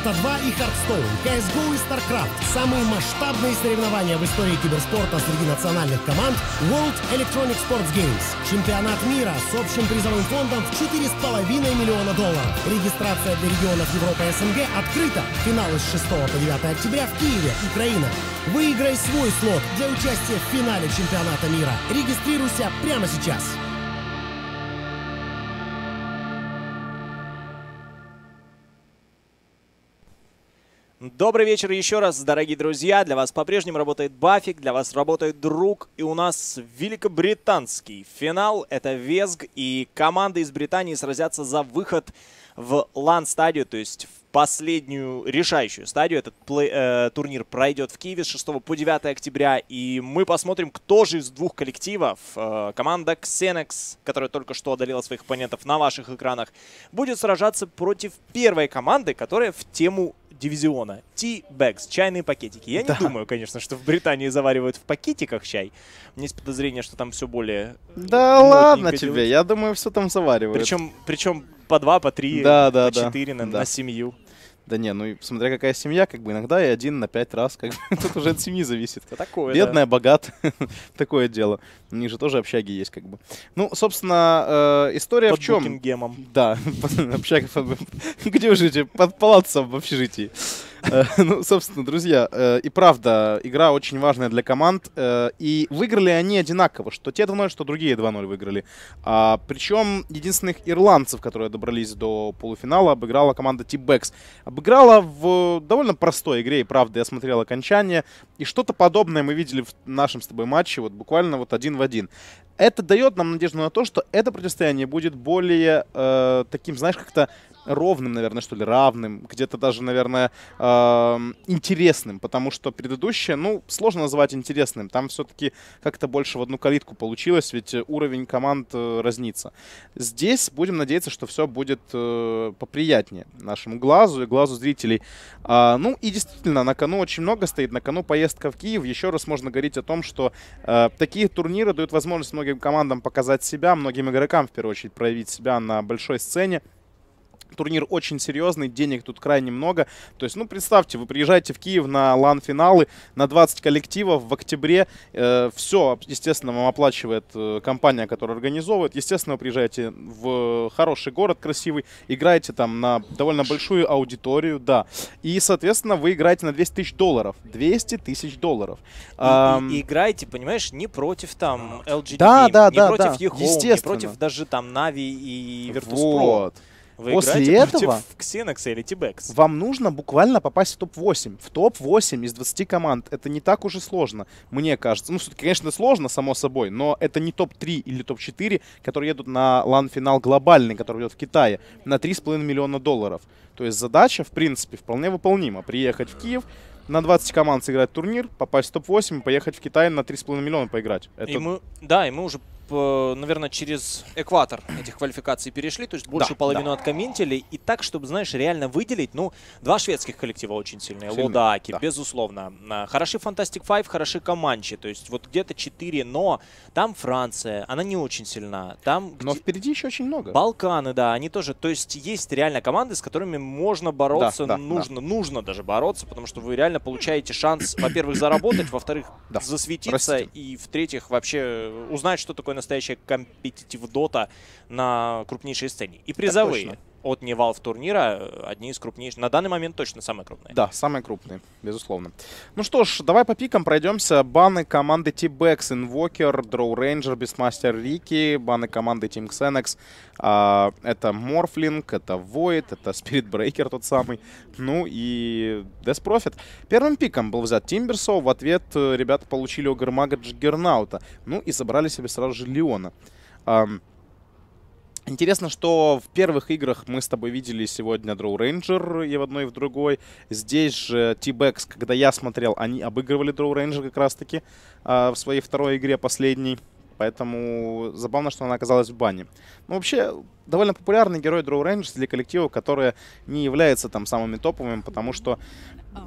Dota 2 и Hearthstone, CSGO и StarCraft. Самые масштабные соревнования в истории киберспорта среди национальных команд World Electronic Sports Games. Чемпионат мира с общим призовым фондом в 4,5 миллиона долларов. Регистрация для регионов Европы и СНГ открыта. Финалы с 6 по 9 октября в Киеве, Украина. Выиграй свой слот для участия в финале чемпионата мира. Регистрируйся прямо сейчас. Добрый вечер еще раз, дорогие друзья. Для вас по-прежнему работает Бафик, для вас работает Друг. И у нас великобританский финал. Это Везг и команды из Британии сразятся за выход в лан-стадию, то есть в последнюю решающую стадию. Этот э, турнир пройдет в Киеве с 6 по 9 октября. И мы посмотрим, кто же из двух коллективов, э, команда Xenex, которая только что одолела своих оппонентов на ваших экранах, будет сражаться против первой команды, которая в тему дивизиона. T-Bags, чайные пакетики. Я да. не думаю, конечно, что в Британии заваривают в пакетиках чай. У меня есть подозрение, что там все более... Да ладно тебе, делают. я думаю, все там заваривают. Причем, причем по два, по три, да, да, по четыре да. на, да. на семью. Да не, ну смотря какая семья, как бы иногда и один на пять раз, как бы тут уже от семьи зависит. Такое, Бедная, да. богат, такое дело. У них же тоже общаги есть, как бы. Ну, собственно, э, история под в чем? Под Букингемом. Да, общага, где вы живете? Под палацом в общежитии. Э, ну, собственно, друзья, э, и правда, игра очень важная для команд. Э, и выиграли они одинаково, что те 2-0, что другие 2-0 выиграли. А, причем единственных ирландцев, которые добрались до полуфинала, обыграла команда T-Bex. Обыграла в довольно простой игре, и правда, я смотрел окончание. И что-то подобное мы видели в нашем с тобой матче, вот буквально вот один в один это дает нам надежду на то, что это противостояние будет более э, таким, знаешь, как-то ровным, наверное, что ли, равным, где-то даже, наверное, э, интересным, потому что предыдущее, ну, сложно называть интересным. Там все-таки как-то больше в одну калитку получилось, ведь уровень команд э, разнится. Здесь будем надеяться, что все будет э, поприятнее нашему глазу и глазу зрителей. А, ну, и действительно, на кону очень много стоит. На кону поездка в Киев. Еще раз можно говорить о том, что э, такие турниры дают возможность многим командам показать себя, многим игрокам, в первую очередь, проявить себя на большой сцене. Турнир очень серьезный, денег тут крайне много. То есть, ну, представьте, вы приезжаете в Киев на лан-финалы, на 20 коллективов в октябре. Э, все, естественно, вам оплачивает э, компания, которая организовывает. Естественно, вы приезжаете в хороший город, красивый, играете там на довольно большую аудиторию, да. И, соответственно, вы играете на 200 тысяч долларов. 200 тысяч долларов. И, а, и, и играете, понимаешь, не против там LGD, да, да, не да, против да, Естественно. не против даже там Нави и Virtus.pro. Вот. Вы После этого Xenex или T-Bex. Вам нужно буквально попасть в топ-8. В топ-8 из 20 команд. Это не так уж и сложно, мне кажется. Ну, конечно, сложно, само собой, но это не топ-3 или топ-4, которые едут на лан-финал глобальный, который идет в Китае, на 3,5 миллиона долларов. То есть задача, в принципе, вполне выполнима. Приехать в Киев, на 20 команд сыграть турнир, попасть в топ-8 и поехать в Китай на 3,5 миллиона поиграть. Это... И мы, да, и мы уже наверное, через экватор этих квалификаций перешли, то есть большую да, половину да. откомментили. И так, чтобы, знаешь, реально выделить, ну, два шведских коллектива очень сильные. Сильные, Лодааки, да. безусловно. А, хороши Fantastic Five, хороши Команчи. То есть вот где-то 4, но там Франция, она не очень сильна. Там, но где... впереди еще очень много. Балканы, да, они тоже. То есть есть реально команды, с которыми можно бороться, да, да, нужно, да. нужно даже бороться, потому что вы реально получаете шанс, во-первых, заработать, во-вторых, да. засветиться, Простите. и в-третьих, вообще узнать, что такое настоящая компетитив дота на крупнейшей сцене. И призовые от Невал в турнира э, одни из крупнейших. На данный момент точно самые крупные. Да, самые крупные, безусловно. Ну что ж, давай по пикам пройдемся. Баны команды TeaBags, Invoker, Draw Ranger, Beastmaster Рики, баны команды Team Xenex. А, это Morphling, это Void, это Spirit Breaker тот самый. Ну и Death Prophet. Первым пиком был взят Timbersaw. В ответ э, ребята получили Огр Мага Джиггернаута. Ну и забрали себе сразу же Леона. Интересно, что в первых играх мы с тобой видели сегодня Дроу Рейнджер и в одной, и в другой. Здесь же T-Bex, когда я смотрел, они обыгрывали Дроу Рейнджер как раз-таки а, в своей второй игре, последней. Поэтому забавно, что она оказалась в бане. Ну, вообще, довольно популярный герой Draw Rangers для коллектива, которые не являются там самыми топовыми, потому что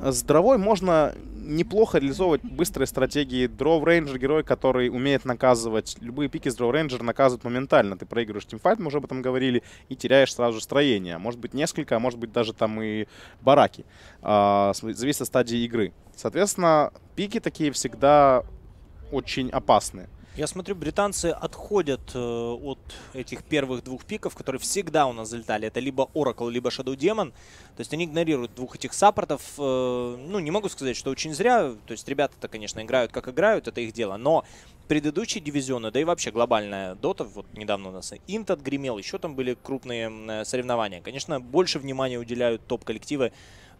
с дровой можно неплохо реализовывать быстрые стратегии. Draw Ranger герой, который умеет наказывать. Любые пики с Draw Ranger наказывают моментально. Ты проигрываешь тимфайт, мы уже об этом говорили, и теряешь сразу же строение. Может быть несколько, а может быть даже там и бараки. А, зависит от стадии игры. Соответственно, пики такие всегда очень опасные. Я смотрю, британцы отходят э, от этих первых двух пиков, которые всегда у нас залетали. Это либо Oracle, либо Shadow Demon. То есть они игнорируют двух этих саппортов. Э, ну, не могу сказать, что очень зря. То есть ребята-то, конечно, играют как играют, это их дело. Но предыдущие дивизионы, да и вообще глобальная дота, вот недавно у нас Инт отгремел, еще там были крупные соревнования. Конечно, больше внимания уделяют топ-коллективы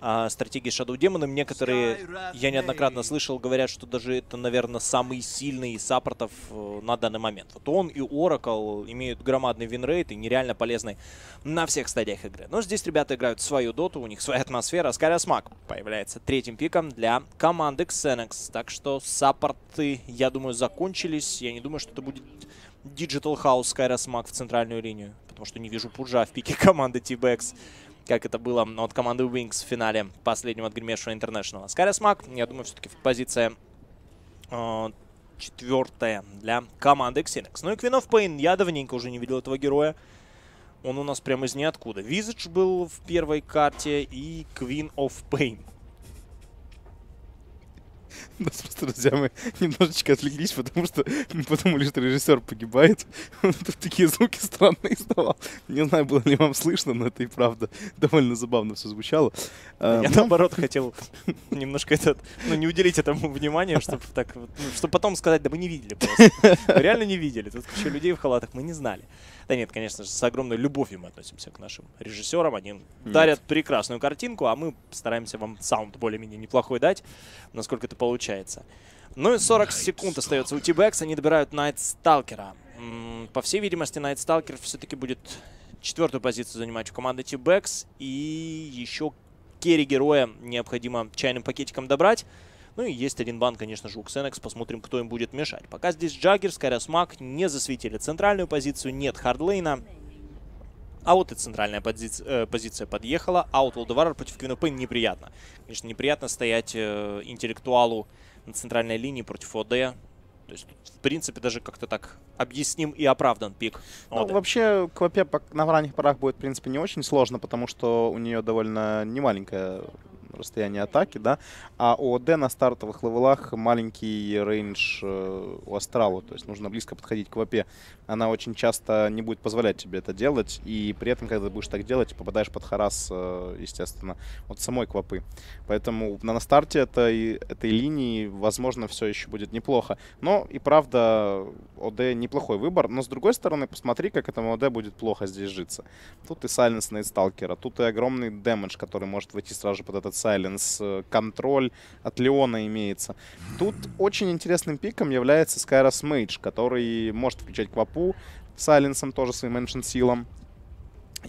а, стратегии Shadow Demon. Некоторые, я неоднократно слышал, говорят, что даже это, наверное, самый сильный из саппортов э, на данный момент. Вот он и Oracle имеют громадный винрейт и нереально полезный на всех стадиях игры. Но здесь ребята играют свою доту, у них своя атмосфера. Skywrath Mage появляется третьим пиком для команды Xenex. Так что саппорты, я думаю, закончились. Я не думаю, что это будет Digital House Skywrath Mage в центральную линию, потому что не вижу пужа в пике команды TeaBags как это было от команды Wings в финале последнего отгремевшего Интернешнала. Скайрес Мак, я думаю, все-таки позиция э, четвертая для команды Xenix. Ну и of Pain, я давненько уже не видел этого героя. Он у нас прямо из ниоткуда. Visage был в первой карте и Queen of Pain. Нас просто, друзья, мы немножечко отвлеклись, потому что мы подумали, что режиссер погибает. Он тут такие звуки странные издавал. Не знаю, было ли вам слышно, но это и правда довольно забавно все звучало. Я а, наоборот хотел немножко этот, ну, не уделить этому внимания, чтобы так, ну, чтобы потом сказать, да мы не видели просто. Мы реально не видели. Тут еще людей в халатах мы не знали. Да нет, конечно же, с огромной любовью мы относимся к нашим режиссерам. Они нет. дарят прекрасную картинку, а мы стараемся вам саунд более-менее неплохой дать, насколько это получается. Ну и 40 секунд остается у T-Бэкс. Они добирают Найтсталкера. По всей видимости, Night Stalker все-таки будет четвертую позицию занимать у команды TeaBags. И еще керри-героя необходимо чайным пакетиком добрать. Ну и есть один бан, конечно же, у Xenex. Посмотрим, кто им будет мешать. Пока здесь Джаггер, Skywrath Mage не засветили центральную позицию, нет хардлейна. А вот и центральная позиция, э, позиция подъехала. Outworld Devourer против Queen of Pain неприятно. Конечно, неприятно стоять э, интеллектуалу на центральной линии против ОД. То есть, в принципе, даже как-то так объясним и оправдан пик. Ну, вообще, Квапе на ранних порах будет, в принципе, не очень сложно, потому что у нее довольно немаленькая расстояние атаки, да, а у ОД на стартовых левелах маленький range э, у Астрала, то есть нужно близко подходить к Квапе. Она очень часто не будет позволять тебе это делать, и при этом, когда ты будешь так делать, попадаешь под harass, э, естественно, от самой квапы. Поэтому на, на старте этой, этой линии, возможно, все еще будет неплохо. Но и правда, ОД неплохой выбор, но с другой стороны, посмотри, как этому ОД будет плохо здесь житься. Тут и Сайленс на Сталкера, тут и огромный дэмэдж, который может войти сразу же под этот Silence, э, контроль от Леона имеется. Тут очень интересным пиком является Skyrus Mage, который может включать Квапу Сайленсом, тоже своим Ancient силом.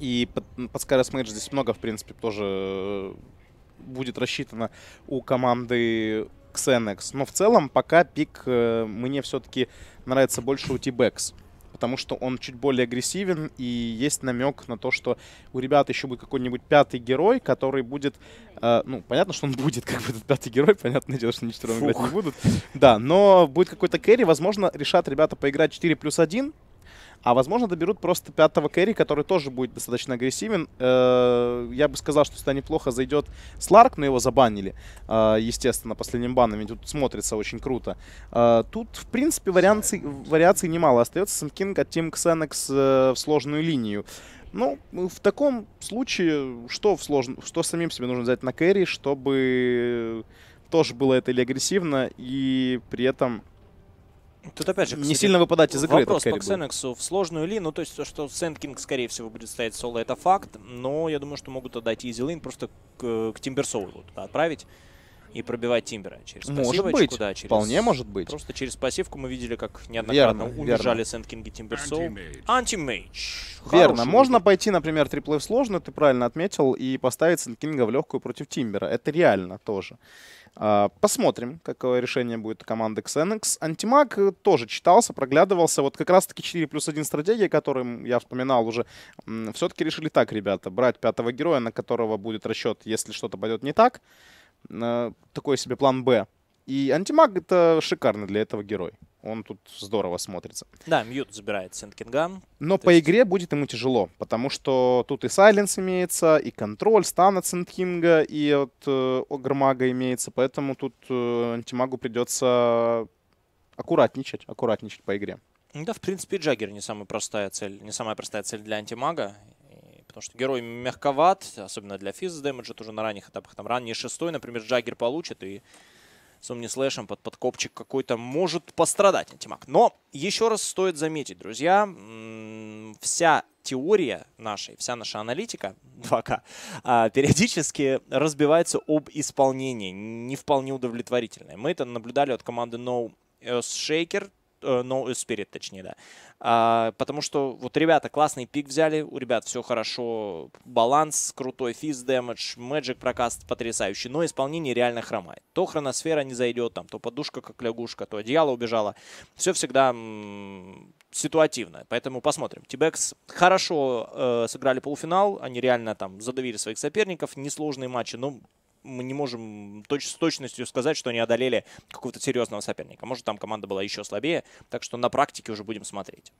И под, под Skyrus Mage здесь много, в принципе, тоже э, будет рассчитано у команды Xenex. Но в целом пока пик э, мне все-таки нравится больше у T-Bex потому что он чуть более агрессивен, и есть намек на то, что у ребят еще будет какой-нибудь пятый герой, который будет... Э, ну, понятно, что он будет как бы этот пятый герой, понятное дело, что они четвером играть не будут. Да, но будет какой-то керри, возможно, решат ребята поиграть 4 плюс 1, а возможно доберут просто пятого кэрри, который тоже будет достаточно агрессивен. Э, я бы сказал, что сюда неплохо зайдет Сларк, но его забанили, э, естественно, последним баном, ведь тут смотрится очень круто. Э, тут, в принципе, вариаций, вариаций немало. Остается Сэнкинг от Team Xenex в сложную линию. Ну, в таком случае, что, в слож... что самим себе нужно взять на кэрри, чтобы тоже было это или агрессивно, и при этом Тут опять же, кстати, не сильно выпадать из игры. Вопрос по Xenex у в сложную ли, ну то есть, что Sand King, скорее всего, будет стоять соло, это факт, но я думаю, что могут отдать easy lane просто к, к Тимберсоулу туда отправить. и пробивать Тимбера через Может быть, да, через... вполне может быть. Просто через пассивку мы видели, как неоднократно Верно, унижали верно. Sand King и Timbersaw. Anti-Mage. Верно. Хороший Можно выбор. пойти, например, трипле й в сложную, ты правильно отметил, и поставить Sand King а в легкую против Тимбера. Это реально тоже. А, Посмотрим, какое решение будет у команды Xenix. Антимаг э, тоже читался, проглядывался. Вот как раз-таки 4 плюс 1 стратегия, которую я вспоминал уже. Все-таки решили так, ребята, брать пятого героя, на которого будет расчет, если что-то пойдет не так. Э, Такой себе план Б. И антимаг это шикарный для этого герой. Он тут здорово смотрится. Да, Мьют забирает Сент Кинга. Но по есть- игре будет ему тяжело, потому что тут и сайленс имеется, и контроль, стан от Сентхинга, и от э, Огрмага имеется, поэтому тут э, антимагу придется аккуратничать, аккуратничать по игре. Да, в принципе, Джаггер не самая простая цель, не самая простая цель для антимага. Потому что герой мягковат, особенно для физ дэмэджа, тоже на ранних этапах. Там ранний шестой, например, Джаггер получит, и с умни слэшем под подкопчик какой-то может пострадать антимаг. Но еще раз стоит заметить, друзья, вся теория нашей, вся наша аналитика 2К а, периодически разбивается об исполнении, не вполне удовлетворительное. Мы это наблюдали от команды No Shaker, No Earth Spirit, точнее, да. А, потому что вот ребята классный пик взяли, у ребят все хорошо, баланс крутой, физ дэмэдж, Magic прокаст потрясающий, но исполнение реально хромает. То хроносфера не зайдет, там, то подушка как лягушка, то одеяло убежало. Все всегда м, ситуативно, поэтому посмотрим. Тибекс хорошо э, сыграли полуфинал, они реально там задавили своих соперников, несложные матчи, но мы не можем точ- с точностью сказать, что они одолели какого-то серьезного соперника. Может, там команда была еще слабее, так что на практике уже будем смотреть.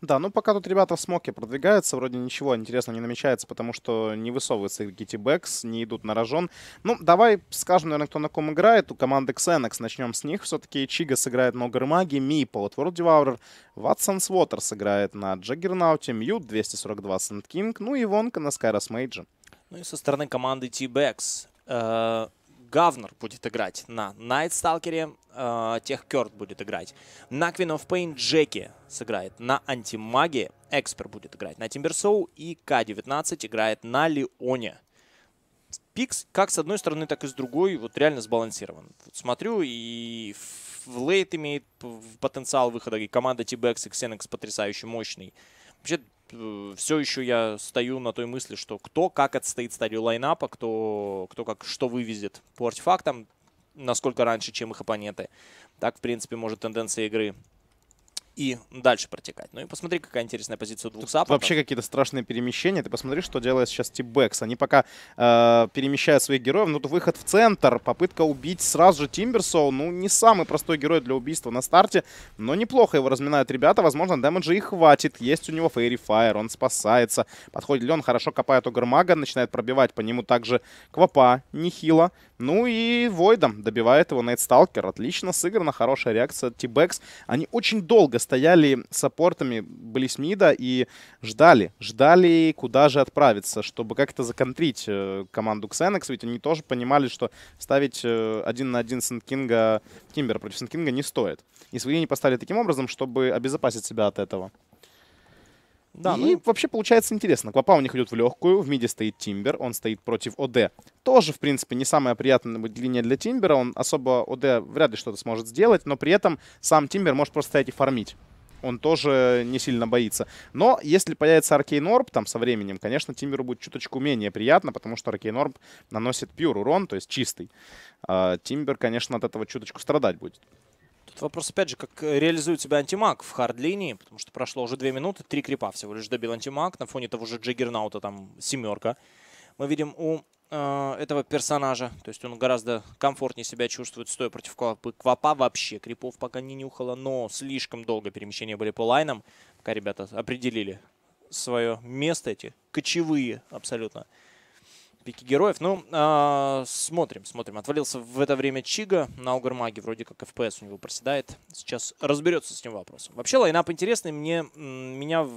Да, ну пока тут ребята в смоке продвигаются, вроде ничего интересного не намечается, потому что не высовывается TEABAGS, не идут на рожон. Ну, давай скажем, наверное, кто на ком играет. У команды Xenex начнем с них. Все-таки Чига сыграет на Ogre Mage, Мипа Outworld Devourer, Ватсонс Water сыграет на Джаггернауте, Мьют 242 Sand King, ну и Вонка на Skywrath Mage. Ну и со стороны команды T-Bex э, Гавнер будет играть на Найтсталкере, э, Тех Кёрт будет играть на Queen of Pain, Джеки сыграет на Антимаге, Экспер будет играть на Тимберсоу и К-19 играет на Леоне. Пикс как с одной стороны, так и с другой вот реально сбалансирован. Вот смотрю, и в- лейт имеет потенциал выхода, и команда T-Bex и Xenix потрясающе мощный. Вообще, все еще я стою на той мысли, что кто как отстоит стадию лайнапа, кто, кто как что вывезет по артефактам, насколько раньше, чем их оппоненты. Так, в принципе, может тенденция игры и дальше протекать. Ну и посмотри, какая интересная позиция у двух саппортов. Вообще какие-то страшные перемещения. Ты посмотри, что делает сейчас Тибекс. Они пока э, перемещают своих героев. Ну, тут выход в центр, попытка убить сразу же Тимберсоу. Ну, не самый простой герой для убийства на старте, но неплохо его разминают ребята. Возможно, дэмэджа и хватит. Есть у него Фейри Фаер, он спасается. Подходит Лен, хорошо копает Огрмага, начинает пробивать по нему также Квапа, нехило. Ну и Войдом добивает его Найтсталкер. Отлично сыграно, хорошая реакция от Тибекс. Они очень долго стояли саппортами Блисмида и ждали, ждали, куда же отправиться, чтобы как-то законтрить э, команду Xenex, ведь они тоже понимали, что ставить э, один на один Sand King а, Тимбера против Sand King а не стоит. И свои они поставили таким образом, чтобы обезопасить себя от этого. Да, и ну вообще получается интересно. Квапа у них идет в легкую, в миде стоит Тимбер, он стоит против ОД. Тоже, в принципе, не самая приятная будет линия для Тимбера, он особо ОД вряд ли что-то сможет сделать, но при этом сам Тимбер может просто стоять и фармить. Он тоже не сильно боится. Но если появится Arcane Orb там со временем, конечно, Тимберу будет чуточку менее приятно, потому что Arcane Orb наносит пьюр урон, то есть чистый. А Тимбер, конечно, от этого чуточку страдать будет. Вопрос, опять же, как э, реализует себя антимаг в хард-линии, потому что прошло уже две минуты, три крипа всего лишь добил антимаг, на фоне того же Джиггернаута там семерка. Мы видим у э, этого персонажа, то есть он гораздо комфортнее себя чувствует, стоя против Квапы. Квапа вообще крипов пока не нюхала, но слишком долго перемещения были по лайнам, пока ребята определили свое место, эти кочевые абсолютно пики героев. Ну, а, смотрим, смотрим. Отвалился в это время Чига на Угармаге. Вроде как FPS у него проседает. Сейчас разберется с этим вопросом. Вообще, лайнап интересный. Мне, меня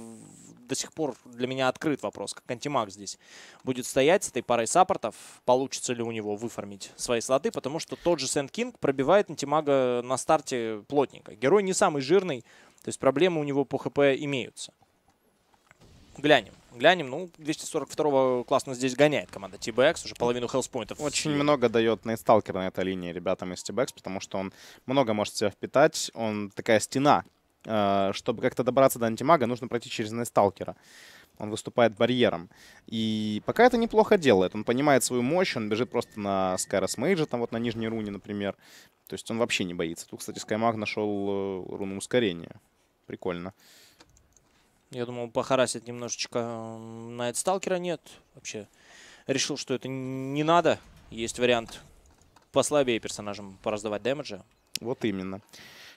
до сих пор для меня открыт вопрос, как антимаг здесь будет стоять с этой парой саппортов. Получится ли у него выформить свои слоты, потому что тот же Сент Кинг пробивает антимага на старте плотненько. Герой не самый жирный, то есть проблемы у него по ХП имеются. Глянем. Глянем. Ну, 242-го классно здесь гоняет команда TBX, уже половину хелспоинтов. Очень много дает Найтсталкер на этой линии ребятам из TBX, потому что он много может себя впитать. Он такая стена. Э, чтобы как-то добраться до антимага, нужно пройти через Найтсталкера. Он выступает барьером. И пока это неплохо делает. Он понимает свою мощь, он бежит просто на Skyrus Mage, там вот на нижней руне, например. То есть он вообще не боится. Тут, кстати, Скаймаг нашел э, руну ускорения. Прикольно. Я думал, похарасит немножечко Найтсталкера. Нет, вообще. Решил, что это не надо. Есть вариант послабее персонажам пораздавать дэмэджа. Вот именно.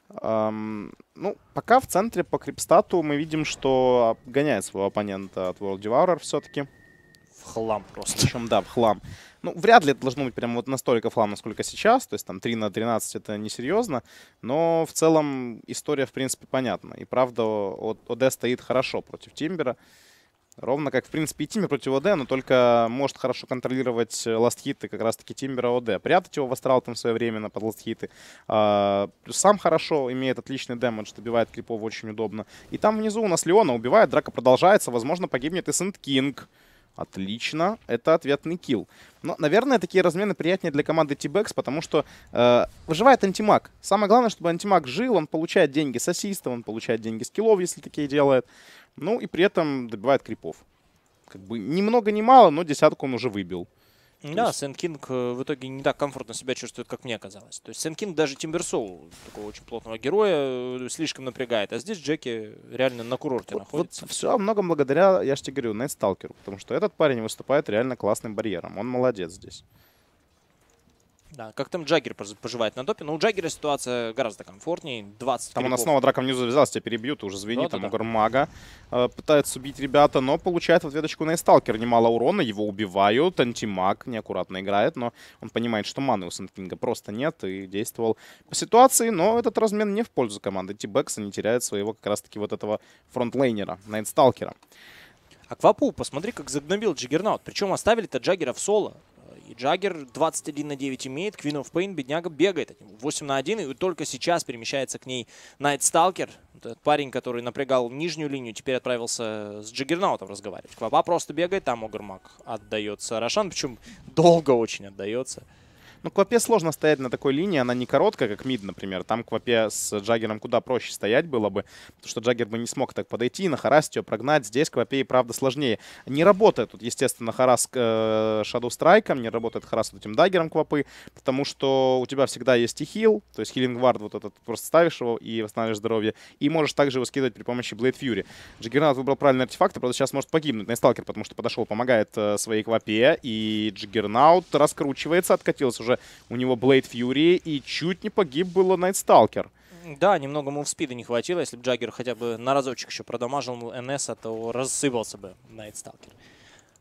Um, ну, пока в центре по крипстату мы видим, что гоняет своего оппонента от World Devourer все-таки. В хлам просто. Причем, да, в хлам. Ну, вряд ли это должно быть прям вот настолько флам, насколько сейчас. То есть там 3 на 13 это несерьезно. Но в целом история, в принципе, понятна. И правда, ОД стоит хорошо против Тимбера. Ровно как, в принципе, и Тимбер против ОД, но только может хорошо контролировать ластхиты как раз-таки Тимбера ОД. Прятать его в астрал там свое время под ластхиты. А, сам хорошо, имеет отличный дэмэдж, добивает крипов очень удобно. И там внизу у нас Леона убивает, драка продолжается. Возможно, погибнет и Сент Кинг. Отлично, это ответный килл. Но, наверное, такие размены приятнее для команды TEABAGS, потому что э, выживает антимаг. Самое главное, чтобы антимаг жил, он получает деньги с ассистов, он получает деньги с киллов, если такие делает. Ну и при этом добивает крипов. Как бы ни много ни мало, но десятку он уже выбил. Да, есть... Sand King э, в итоге не так комфортно себя чувствует, как мне казалось. То есть Sand King даже Timbersaw, такого очень плотного героя, э, слишком напрягает. А здесь Джеки реально на курорте вот, находится. Вот все много благодаря, я же тебе говорю, Найтсталкеру. Потому что этот парень выступает реально классным барьером. Он молодец здесь. Да, как там Джаггер поживает на допе. Но у Джаггера ситуация гораздо комфортнее. 20 Там у нас снова драка внизу завязалась, тебя перебьют, уже звени, да, там да, угор мага. Э, пытается убить ребята, но получает в ответочку на Сталкер немало урона, его убивают. Антимаг неаккуратно играет, но он понимает, что маны у Сэнкинга просто нет и действовал по ситуации. Но этот размен не в пользу команды. Тибекса не теряет своего как раз-таки вот этого фронтлейнера, Night Stalker а. А Квапу, посмотри, как загнобил Джаггернаут. Причем оставили-то Джаггера в соло. И Джаггер 21 на 9 имеет. Queen of Pain, бедняга, бегает от него. 8 на 1, и только сейчас перемещается к ней Night Stalker. Этот парень, который напрягал нижнюю линию, теперь отправился с Джаггернаутом разговаривать. Квапа просто бегает, там Ogre Mage отдается Рошан, причем долго очень отдается. Ну, Квапе сложно стоять на такой линии, она не короткая, как мид, например. Там Квапе с Джаггером куда проще стоять было бы, потому что Джаггер бы не смог так подойти, нахарасить ее, прогнать. Здесь Квапе и правда сложнее. Не работает тут, естественно, харас э, Shadow Strike, не работает харас вот этим даггером Квапы, потому что у тебя всегда есть и хил, то есть healing ward вот этот, просто ставишь его и восстанавливаешь здоровье, и можешь также его скидывать при помощи Blade Fury. Джаггернаут выбрал правильный артефакт, правда сейчас может погибнуть Night Stalker, потому что подошел, помогает э, своей Квапе, и Джаггернаут раскручивается, откатился уже у него Blade Fury, и чуть не погиб было Night Stalker. Да, немного move speed а не хватило. Если бы Джаггер хотя бы на разочек еще продамажил НС, то рассыпался бы Night Stalker.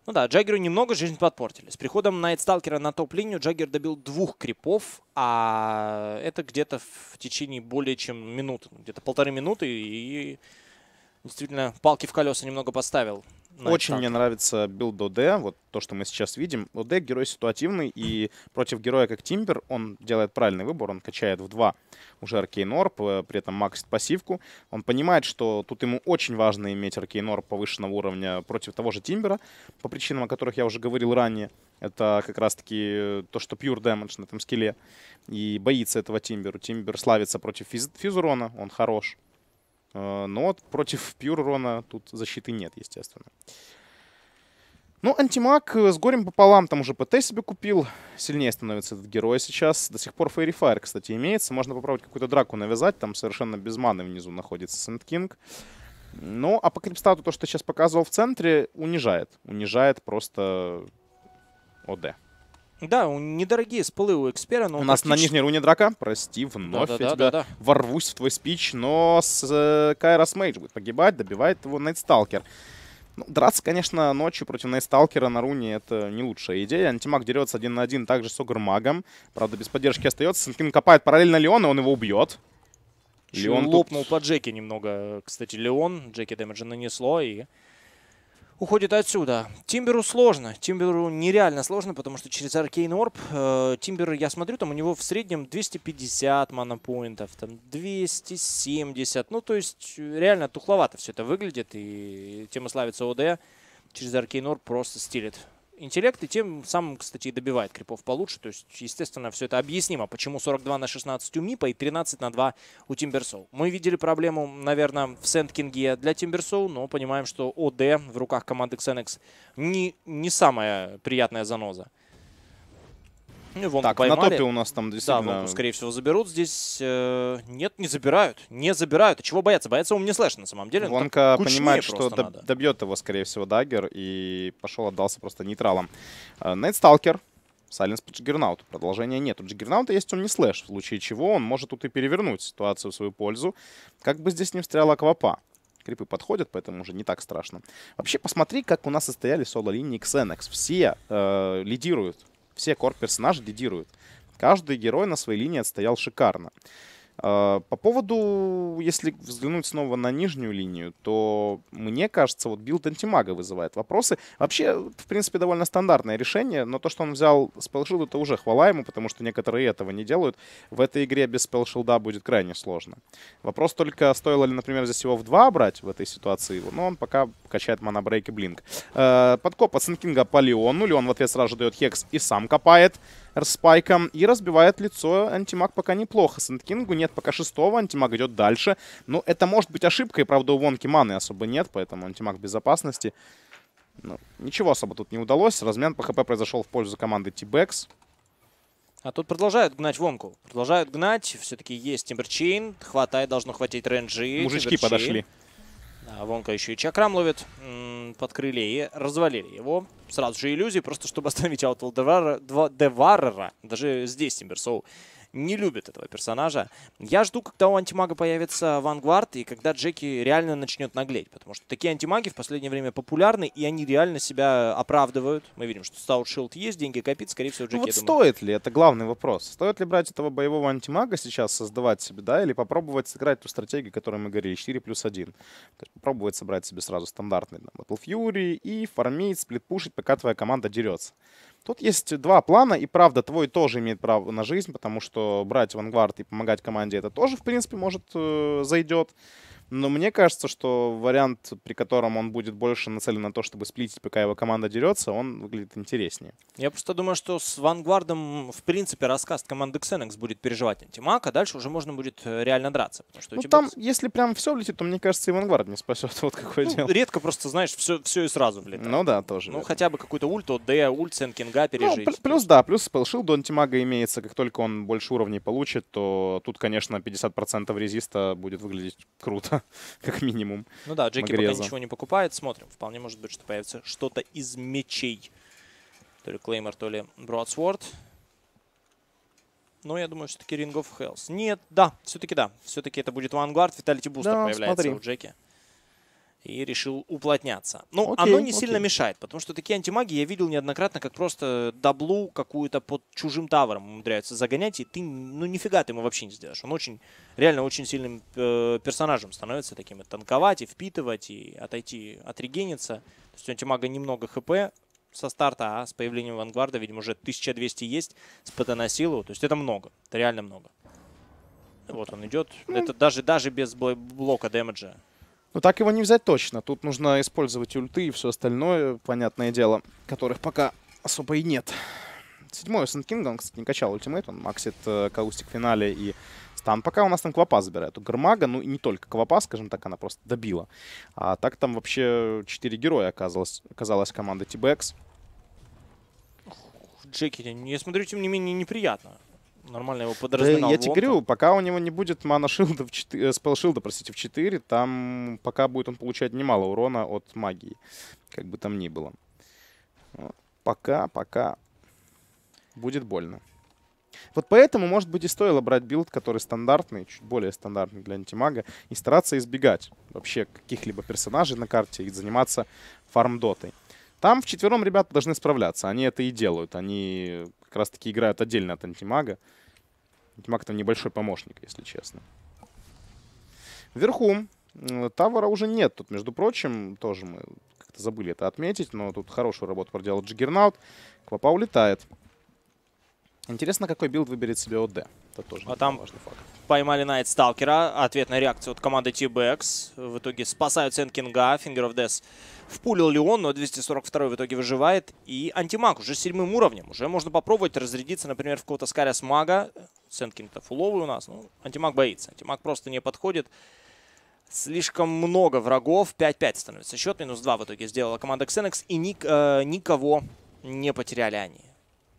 Ну да, Джаггеру немного жизнь подпортили. С приходом Night Stalker а на топ-линию Джаггер добил двух крипов, а это где-то в течение более чем минуты, где-то полторы минуты, и действительно палки в колеса немного поставил очень мне нравится билд ОД, вот то, что мы сейчас видим. ОД герой ситуативный, и против героя как Тимбер он делает правильный выбор, он качает в 2 уже Аркейн Орб, э, при этом максит пассивку. Он понимает, что тут ему очень важно иметь Аркейн Орб повышенного уровня против того же Тимбера, по причинам, о которых я уже говорил ранее. Это как раз-таки то, что pure damage на этом скилле. И боится этого Тимберу. Тимбер славится против физ физурона, он хорош. Э, но против Пьюрона тут защиты нет, естественно. Ну, антимаг с горем пополам, там уже ПТ себе купил. Сильнее становится этот герой сейчас. До сих пор Фейри Файр, кстати, имеется. Можно попробовать какую-то драку навязать. Там совершенно без маны внизу находится Сент Кинг. Ну, а по крипстату то, что сейчас показывал в центре, унижает. Унижает просто ОД. Да, недорогие спылы у Экспера, но... У нас на нижней руне драка, прости, вновь да, да, я да, тебя да, да. ворвусь в твой спич, но с э, Кайрос Мейдж будет погибать, добивает его Найтсталкер. Ну, драться, конечно, ночью против Найтсталкера на руне это не лучшая идея. Антимаг дерется один на один также с Огрмагом. Правда, без поддержки остается. Сенкин копает параллельно Леона, он его убьет. Леон лопнул тут... по Джеки немного. Кстати, Леон. Джеки дэмэджа нанесло и уходит отсюда. Тимберу сложно. Тимберу нереально сложно, потому что через Аркейн Орб э, Тимбер, я смотрю, там у него в среднем 250 манапоинтов, там 270. Ну, то есть реально тухловато все это выглядит. И тема славится ОД. через Аркейнор просто стилит интеллект, и тем самым, кстати, и добивает крипов получше. То есть, естественно, все это объяснимо, почему 42 на 16 у Мипа и 13 на 2 у Timbersaw. Мы видели проблему, наверное, в Sand King е для Timbersaw, но понимаем, что ОД в руках команды Xenex не, не самая приятная заноза. Ну, вон так, поймали. на топе у нас там действительно... Да, Вонку, скорее всего, заберут. Здесь э, нет, не забирают. Не забирают. чего бояться? Бояться Omnislash на самом деле. Вонка понимает, что доб добьет его, скорее всего, даггер. И пошел, отдался просто нейтралом. Night Stalker. Silence по Джаггернауту. Продолжения нет. У Джаггернаута есть Omnislash, в случае чего он может тут и перевернуть ситуацию в свою пользу. Как бы здесь не встряла Квапа. Крипы подходят, поэтому уже не так страшно. Вообще, посмотри, как у нас стояли соло-линии Xenex. Все э, лидируют все кор-персонажи лидируют. Каждый герой на своей линии отстоял шикарно. А, по поводу, если взглянуть снова на нижнюю линию, то мне кажется, вот билд антимага вызывает вопросы. Вообще, в принципе, довольно стандартное решение, но то, что он взял Spell Shield, это уже хвала ему, потому что некоторые этого не делают. В этой игре без спелшилда будет крайне сложно. Вопрос только, стоило ли, например, здесь его в 2 брать в этой ситуации, но он пока качает монобрейк и блинк. А, подкоп от Сенкинга по Леону. Леон в ответ сразу же дает хекс и сам копает спайком и разбивает лицо. Антимаг пока неплохо. Сент-Кингу нет пока шестого. Антимаг идет дальше. Но это может быть ошибкой. Правда, у Вонки маны особо нет, поэтому антимаг безопасности. Ну, ничего особо тут не удалось. Размен по ХП произошел в пользу команды T-Bex. А тут продолжают гнать Вонку. Продолжают гнать. Все-таки есть Timber Chain. Хватает, должно хватить ренджи. Мужички подошли. Да, Вонка еще и Chakram ловит под крылья и развалили его. Сразу же иллюзии, просто чтобы остановить Outworld Devourer а. Даже здесь Timbersaw не любит этого персонажа. Я жду, когда у антимага появится Vanguard, и когда Джеки реально начнет наглеть. Потому что такие антимаги в последнее время популярны, и они реально себя оправдывают. Мы видим, что Shield есть, деньги копит, скорее всего, Джеки, ну, вот стоит ли? Это главный вопрос. Стоит ли брать этого боевого антимага сейчас, создавать себе, да, или попробовать сыграть ту стратегию, о которой мы говорили, 4 плюс 1. То есть попробовать собрать себе сразу стандартный там, Battle Fury и фармить, сплитпушить, пока твоя команда дерется. Тут есть два плана, и правда, твой тоже имеет право на жизнь, потому что брать вангвард и помогать команде это тоже, в принципе, может э, зайдет. Но мне кажется, что вариант, при котором он будет больше нацелен на то, чтобы сплитить, пока его команда дерется, он выглядит интереснее. Я просто думаю, что с Вангвардом, в принципе, рассказ команды Xenex будет переживать антимаг, а дальше уже можно будет э, реально драться. Потому что ну, тебя... там, если прям все влетит, то, мне кажется, и Вангвард не спасет. Вот какое ну, дело. Редко просто, знаешь, все, все и сразу влетает. Ну да, тоже. Ну, верно. хотя бы какой-то ульт от Д, ульт Сенкинга пережить. Ну, плюс, да, плюс спелшилд у антимага имеется. Как только он больше уровней получит, то тут, конечно, 50% резиста будет выглядеть круто, как минимум. Ну да, Джеки Магреза. пока ничего не покупает. Смотрим. Вполне может быть, что появится что-то из мечей. То ли Клеймор, то ли Broadsword. Но я думаю, все-таки Ring of Hells. Нет, да, все-таки да. Все-таки это будет Vanguard. Vitality Booster да, появляется смотри. у Джеки и решил уплотняться. Ну, окей, оно не окей. сильно мешает, потому что такие антимаги я видел неоднократно, как просто даблу какую-то под чужим тавером умудряются загонять, и ты, ну, нифига ты ему вообще не сделаешь. Он очень, реально очень сильным э, персонажем становится таким, и танковать, и впитывать, и отойти, отрегениться. То есть у антимага немного хп со старта, а с появлением Вангварда, видимо, уже 1200 есть с ПТ на силу, то есть это много, это реально много. Вот он идет, ну, это даже, даже без блока дэмэджа ну так его не взять точно. Тут нужно использовать ульты и все остальное, понятное дело, которых пока особо и нет. Седьмой Сэн Кинг, он, кстати, не качал ультимейт, он максит э, Каустик в финале и стан. Пока у нас там Квапа забирает. У Гармага, ну и не только Квапа, скажем так, она просто добила. А так там вообще четыре героя оказалось, оказалась команда Тибекс. Джеки, я смотрю, тем не менее, неприятно нормально его подразгнал. Да, я тебе говорю, пока у него не будет мана шилда, в 4, спел шилда, простите, в 4, там пока будет он получать немало урона от магии, как бы там ни было. Пока, пока будет больно. Вот поэтому, может быть, и стоило брать билд, который стандартный, чуть более стандартный для антимага, и стараться избегать вообще каких-либо персонажей на карте и заниматься фарм-дотой. Там вчетвером ребята должны справляться. Они это и делают. Они как раз-таки играют отдельно от антимага. Антимаг там небольшой помощник, если честно. Вверху Tower а уже нет. Тут, между прочим, тоже мы как-то забыли это отметить, но тут хорошую работу проделал Джаггернаут. Квапа улетает. Интересно, какой билд выберет себе ОД. Это тоже А там важный факт. поймали Night Stalker а. Ответная реакция от команды TEABAGS. В итоге спасают Sand King а. Finger of Death впулил Леон, но 242 в итоге выживает. И антимаг уже с седьмым уровнем. Уже можно попробовать разрядиться, например, в какого-то Skywrath Мага. Сенкинг-то фуловый у нас. Ну, антимаг боится. Антимаг просто не подходит. Слишком много врагов. 5-5 становится счет. Минус 2 в итоге сделала команда Xenex. И ник, э, никого не потеряли они.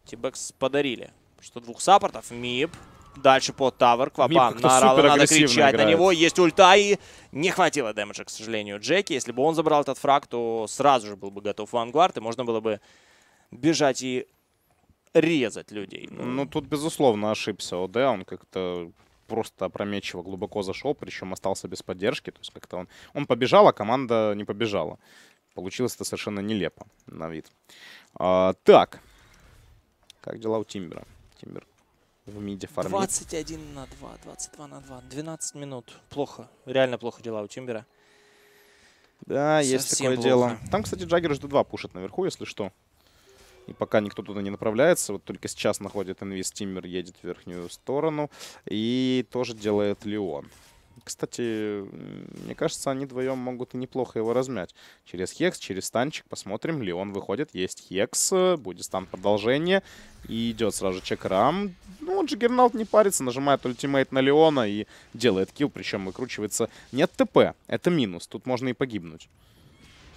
Тибекс подарили. Что двух саппортов. Мип. Дальше по Тавер. Квапа наорала, надо кричать на играет. него. Есть ульта и не хватило дэмэджа, к сожалению, Джеки. Если бы он забрал этот фраг, то сразу же был бы готов вангвард, и можно было бы бежать и резать людей. Ну, Ну, тут, безусловно, ошибся ОД. Он как-то просто опрометчиво глубоко зашел, причем остался без поддержки. То есть как-то он, он побежал, а команда не побежала. Получилось это совершенно нелепо на вид. А, так. Как дела у Тимбера? Тимбер в миде фармит. 21 на 2, 22 на 2, 12 минут. Плохо. Реально плохо дела у Тимбера. Да, есть Совсем такое дело. плохо. Там, кстати, Джаггер жд 2 пушит наверху, если что. И пока никто туда не направляется, вот только сейчас находит инвиз Тиммер, едет в верхнюю сторону. И тоже делает Леон. Кстати, мне кажется, они вдвоем могут и неплохо его размять. Через Хекс, через станчик. Посмотрим. Леон выходит. Есть Хекс. Будет стан продолжение. И идет сразу же чек-рам. Ну, Джиггернаут не парится. Нажимает ультимейт на Леона и делает килл. Причем выкручивается. Нет ТП. Это минус. Тут можно и погибнуть.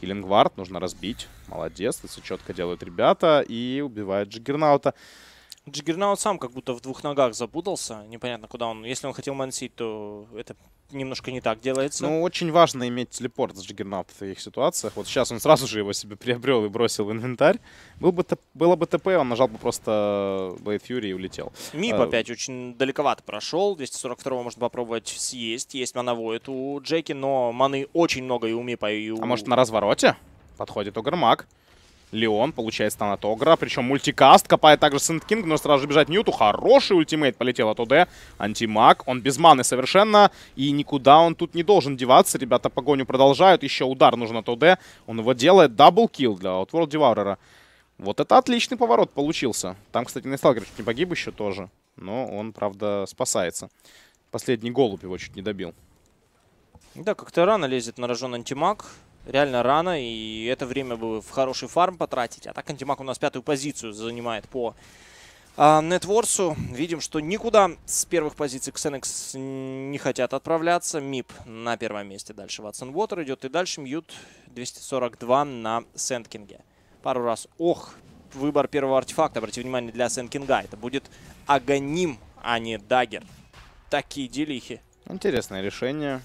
Хиллингвард нужно разбить. Молодец. Это все четко делают ребята. И убивают Джиггернаута. Джиггернаут сам как будто в двух ногах запутался. Непонятно, куда он. Если он хотел мансить, то это немножко не так делается. Ну, очень важно иметь телепорт с Джиггернаута в таких ситуациях. Вот сейчас он сразу же его себе приобрел и бросил в инвентарь. Был бы было бы ТП, он нажал бы просто Blade Fury и улетел. Мип а- опять очень далековато прошел. 242 можно попробовать съесть. Есть Mana Void у Джеки, но маны очень много и у Мипа, и у... А может на развороте? Подходит Ogre Mage. Lion получает стан от Огра, причем multicast, копает также Sand King, но сразу же бежать Ньюту. Хороший ultimate полетел от OD. Антимаг, он без маны совершенно, и никуда он тут не должен деваться. Ребята погоню продолжают, еще удар нужен от OD. Он его делает, double kill для Outworld Devourer. Вот это отличный поворот получился. Там, кстати, Night Stalker чуть не погиб еще тоже, но он, правда, спасается. Последний голубь его чуть не добил. Да, как-то рано лезет на рожон антимаг. Реально рано, и это время бы в хороший фарм потратить. А так антимаг у нас пятую позицию занимает по а, Нетворсу. Видим, что никуда с первых позиций Xenex не хотят отправляться. МИП на первом месте. Дальше Ватсон Уотер идет. И дальше Мьют 242 на Сенткинге. Пару раз. Ох, выбор первого артефакта. Обратите внимание, для Sand King а. Это будет Аганим, а не Dagger. Такие делихи. Интересное решение.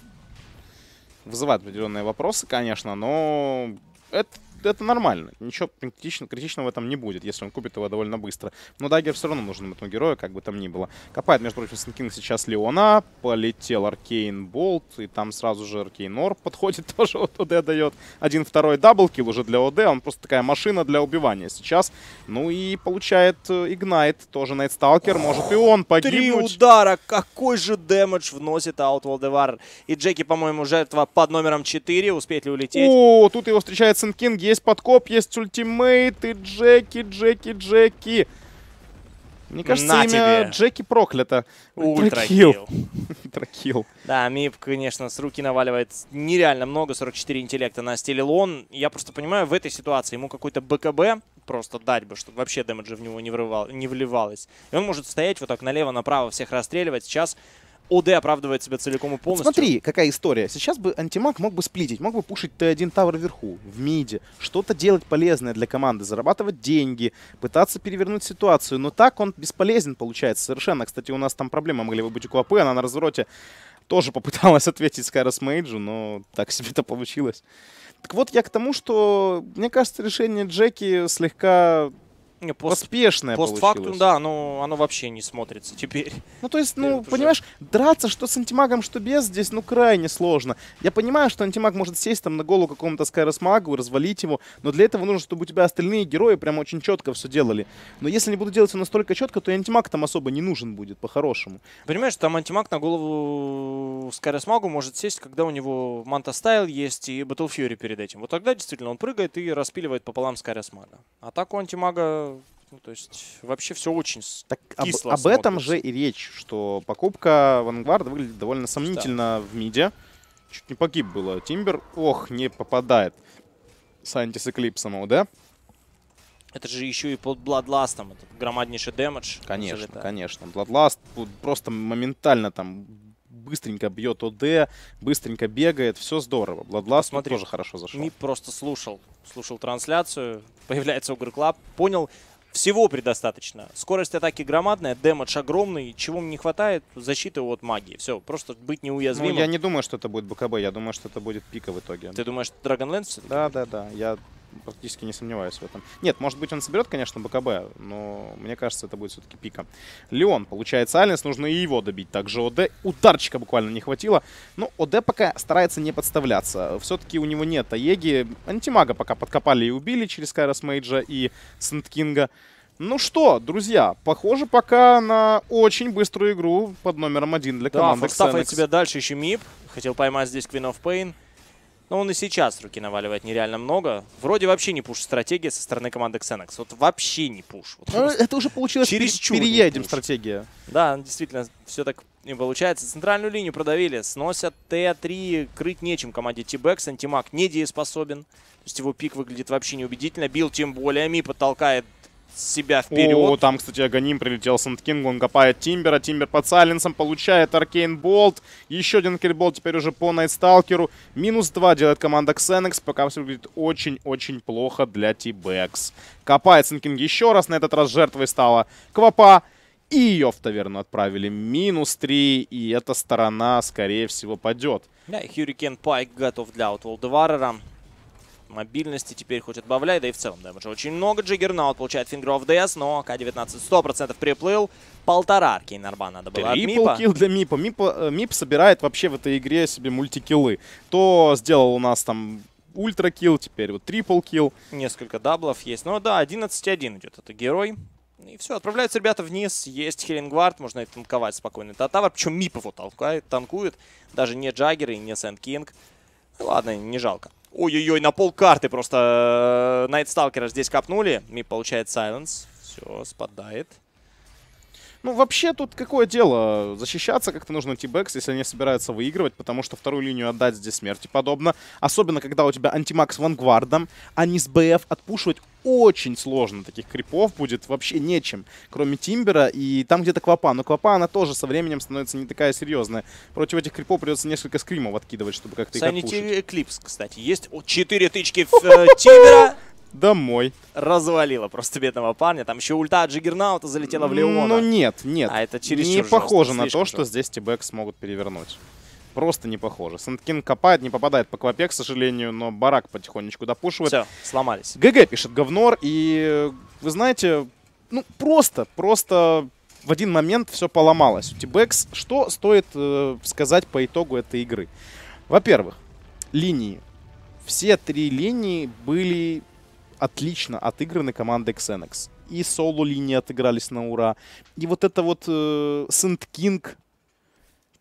Вызывает определенные вопросы, конечно, но это, это нормально. Ничего критично- критичного в этом не будет, если он купит его довольно быстро. Но Dagger все равно нужен этому герою, как бы там ни было. Копает, между прочим, Sand King сейчас Lion а. Полетел Arcane Bolt, и там сразу же Arcane Orb подходит, тоже от OD дает. Один второй double kill уже для OD, он просто такая машина для убивания сейчас. Ну и получает э, Ignite, тоже Night Stalker, может и он Три погибнуть. удара. Какой же damage вносит Outworld Devourer. И Джеки, по-моему, жертва под номером 4. Успеет ли улететь? О, тут его встречает Sand King, есть подкоп, есть ultimate, и Джеки, Джеки, Джеки. Мне кажется, На имя тебе. Джеки проклято. Ultra kill. Ultra kill. Да, Мип, конечно, с руки наваливает нереально много, 44 интеллекта настилил он. Я просто понимаю, в этой ситуации ему какой-то BKB просто дать бы, чтобы вообще дэмэджа в него не, врывал, не вливалось. И он может стоять вот так налево-направо, всех расстреливать. Сейчас OD оправдывает себя целиком и Вот полностью. смотри, какая история. Сейчас бы антимаг мог бы сплитить, мог бы пушить Т1 tower вверху, в миде, что-то делать полезное для команды, зарабатывать деньги, пытаться перевернуть ситуацию. Но так он бесполезен получается совершенно. Кстати, у нас там проблема могли бы быть у КВП, она на развороте тоже попыталась ответить Скайрос Мейджу, но так себе это получилось. Так вот, я к тому, что, мне кажется, решение Джеки слегка пост- поспешное Постфактум, получилось. да, ну оно вообще не смотрится теперь. Ну, то есть, ну, уже- понимаешь, драться что с антимагом, что без, здесь, ну, крайне сложно. Я понимаю, что антимаг может сесть там на голову какому-то Скайрос магу, развалить его, но для этого нужно, чтобы у тебя остальные герои прям очень четко все делали. Но если не буду делать все настолько четко, то и антимаг там особо не нужен будет, по-хорошему. Понимаешь, там антимаг на голову Скайросмагу может сесть, когда у него Манта Стайл есть и Battle Fury перед этим. Вот тогда действительно он прыгает и распиливает пополам Скайросмага. А так у антимага Ну, то есть вообще все очень Так об, кисло об этом смотрится. же и речь, что покупка Вангварда выглядит довольно сомнительно в миде. Чуть не погиб было. Тимбер, ох, не попадает. Сантис Эклипсом ОД. Это же еще и под Бладластом. Это громаднейший дэмэдж. Конечно, залетает. конечно. Тут просто моментально там быстренько бьет OD, быстренько бегает, все здорово. Посмотри, тоже хорошо зашел. Мип просто слушал. Слушал трансляцию. Появляется Ogre Club. Понял, всего предостаточно. Скорость атаки громадная, damage огромный. Чего мне не хватает? Защиты от магии. Все, просто быть Ну, неуязвимым. я не думаю, что это будет BKB, я думаю, что это будет пика в итоге. Ты думаешь, Dragonlance? Да, да, да. Я практически не сомневаюсь в этом. Нет, может быть, он соберет, конечно, BKB, но мне кажется, это будет все-таки пика. Леон получает сайленс, нужно и его добить. Также ОД. Ударчика буквально не хватило. Но ОД пока старается не подставляться. Все-таки у него нет Аеги. Антимага пока подкопали и убили через Кайрос Мейджа и Сент-Кинга. Ну что, друзья, похоже пока на очень быструю игру под номером один для Да, команды форстафает Xenix. себя дальше еще Мип. Хотел поймать здесь Queen of Pain. Но он и сейчас руки наваливает нереально много. Вроде вообще не пуш стратегия со стороны команды Xenex. Вот вообще не пуш. Вот Ну. Это уже получилось не переедем стратегия. Да, действительно, все так не получается. Центральную линию продавили. Сносят Т3. Крыть нечем команде Teabags. Антимаг недееспособен. То есть его пик выглядит вообще неубедительно. Билд тем более. Мип толкает себя вперед. О, там, кстати, Аганим прилетел Sand King, он копает Тимбера, Тимбер под сайленсом, получает Arcane Bolt, еще один kill был теперь уже по Night Stalker у, минус 2 делает команда Xenix, пока все выглядит очень-очень плохо для Teabags. Копает Sand King еще раз, на этот раз жертвой стала Квапа, и ее в таверну отправили. Минус 3, и эта сторона, скорее всего, падет. Да, и Hurricane Pike готов для Outworld Devourer а. Мобильности теперь хоть отбавляй, да и в целом дэмэджа очень много. Juggernaut получает Finger of Death, но К-19 100% приплыл. Полтора Arcane Orb а надо было от Triple Мипа. kill для Мипа. Мипа. э, Мип собирает вообще в этой игре себе мультикиллы. То сделал у нас там ultra kill, теперь вот triple kill. Несколько даблов есть. Но да, 11-1 идет. Это герой. И все, отправляются ребята вниз. Есть Healing Ward, можно и танковать спокойно. Т2 tower, причем Мип его толкает, танкует. Даже не Джаггер и не Sand King. Ну ладно, не жалко. Ой-ой-ой, на пол карты просто Night Stalker а здесь копнули. Мип получает сайленс. Все, спадает. Ну, вообще тут какое дело? Защищаться как-то нужно Teabags, если они собираются выигрывать, потому что вторую линию отдать здесь смерти подобно. Особенно, когда у тебя антимаг с вангвардом, а не с БФ отпушивать очень сложно. Таких крипов будет вообще нечем, кроме Тимбера и там где-то Квапа. Но Квапа, она тоже со временем становится не такая серьезная. Против этих крипов придется несколько скримов откидывать, чтобы как-то их отпушить. Eclipse, кстати, есть. Четыре тычки в э, Тимбера. Домой. Развалило просто бедного парня. Там еще ульта от Джиггернаута залетела в Леона. Ну нет, нет. А это чересчур Не похоже на то, что здесь Тибэк смогут перевернуть. Просто не похоже. Сандкин копает, не попадает по квапе, к сожалению, но барак потихонечку допушивает. Все, сломались. ГГ пишет говнор, и вы знаете, ну просто, просто в один момент все поломалось. У Тибекс, что стоит э, сказать по итогу этой игры? Во-первых, линии. Все три линии были отлично отыграны командой Xenex. И соло-линии отыгрались на ура. И вот это вот э, Сент Кинг,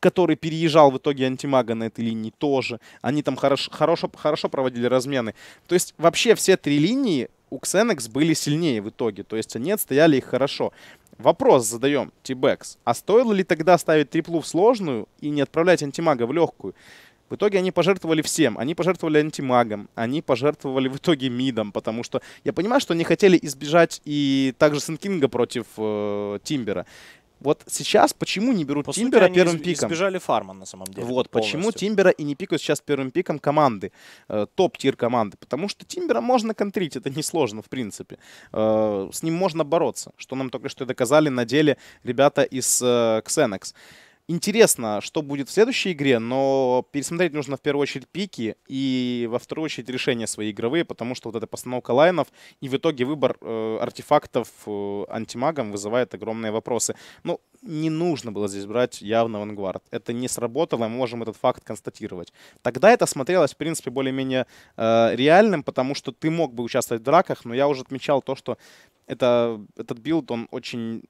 который переезжал в итоге антимага на этой линии тоже. Они там хорошо, хорошо, хорошо проводили размены. То есть вообще все три линии у Xenex были сильнее в итоге. То есть они отстояли их хорошо. Вопрос задаем, Тибекс. А стоило ли тогда ставить триплу в сложную и не отправлять антимага в легкую? В итоге они пожертвовали всем. Они пожертвовали антимагом, они пожертвовали в итоге мидом, потому что я понимаю, что они хотели избежать и также Сенкинга против э, Тимбера. Вот сейчас почему не берут По сути, Тимбера они первым из- пиком? избежали фарма, на самом деле. Вот почему полностью. Тимбера и не пикают сейчас первым пиком команды, э, топ-тир команды. Потому что Тимбера можно контрить, это несложно в принципе. Э, с ним можно бороться, что нам только что доказали на деле ребята из э, Xenex. Интересно, что будет в следующей игре, но пересмотреть нужно в первую очередь пики и во вторую очередь решения свои игровые, потому что вот эта постановка лайнов и в итоге выбор э, артефактов э, антимагом вызывает огромные вопросы. Ну, не нужно было здесь брать явно Vanguard. Это не сработало, мы можем этот факт констатировать. Тогда это смотрелось, в принципе, более-менее э, реальным, потому что ты мог бы участвовать в драках, но я уже отмечал то, что это, этот билд, он очень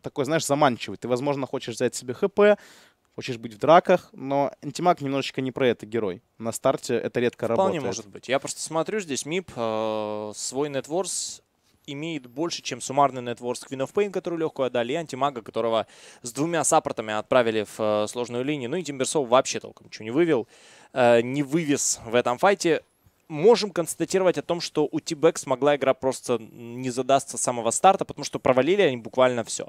такой, знаешь, заманчивый. Ты, возможно, хочешь взять себе ХП, хочешь быть в драках, но антимаг немножечко не про это герой. На старте это редко Вполне работает. может быть. Я просто смотрю здесь МИП, э, свой нетворс имеет больше, чем суммарный нетворс Queen of Pain, который легкую отдали, и антимага, которого с двумя саппортами отправили в э, сложную линию. Ну и Тимберсов вообще толком ничего не вывел, э, не вывез в этом файте можем констатировать о том, что у Тибек смогла игра просто не задастся с самого старта, потому что провалили они буквально все.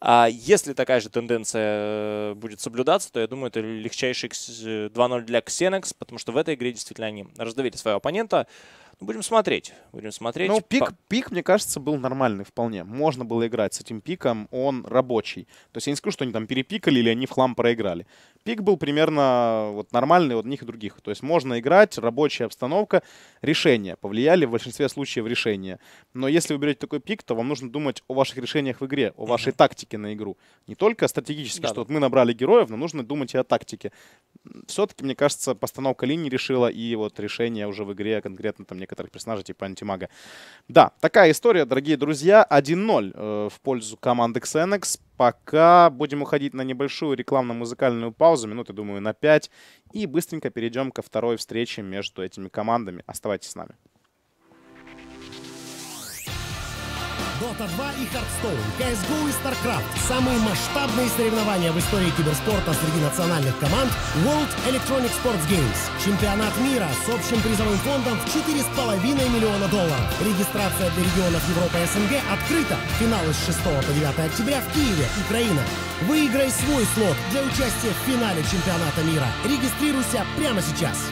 А если такая же тенденция э, будет соблюдаться, то я думаю, это легчайший 2-0 для Xenex, потому что в этой игре действительно они раздавили своего оппонента. Ну, будем смотреть. Будем смотреть. Ну, пик, пик, мне кажется, был нормальный вполне. Можно было играть с этим пиком, он рабочий. То есть я не скажу, что они там перепикали или они в хлам проиграли. Пик был примерно вот нормальный от них и других. То есть можно играть, рабочая обстановка, решения. Повлияли в большинстве случаев решения. Но если вы берете такой пик, то вам нужно думать о ваших решениях в игре, о вашей mm-hmm. тактике на игру. Не только стратегически, да, что да. вот мы набрали героев, но нужно думать и о тактике. Все-таки, мне кажется, постановка линий решила, и вот решение уже в игре конкретно там некоторых персонажей типа антимага. Да, такая история, дорогие друзья. 1-0 э, в пользу команды Xenex. Пока будем уходить на небольшую рекламно-музыкальную паузу, минуты, думаю, на 5. И быстренько перейдем ко второй встрече между этими командами. Оставайтесь с нами. Dota 2 и Hearthstone, CSGO и StarCraft – самые масштабные соревнования в истории киберспорта среди национальных команд World Electronic Sports Games. Чемпионат мира с общим призовым фондом в 4,5 миллиона долларов. Регистрация для регионов Европы и СНГ открыта. Финалы с 6 по 9 октября в Киеве, Украина. Выиграй свой слот для участия в финале чемпионата мира. Регистрируйся прямо сейчас.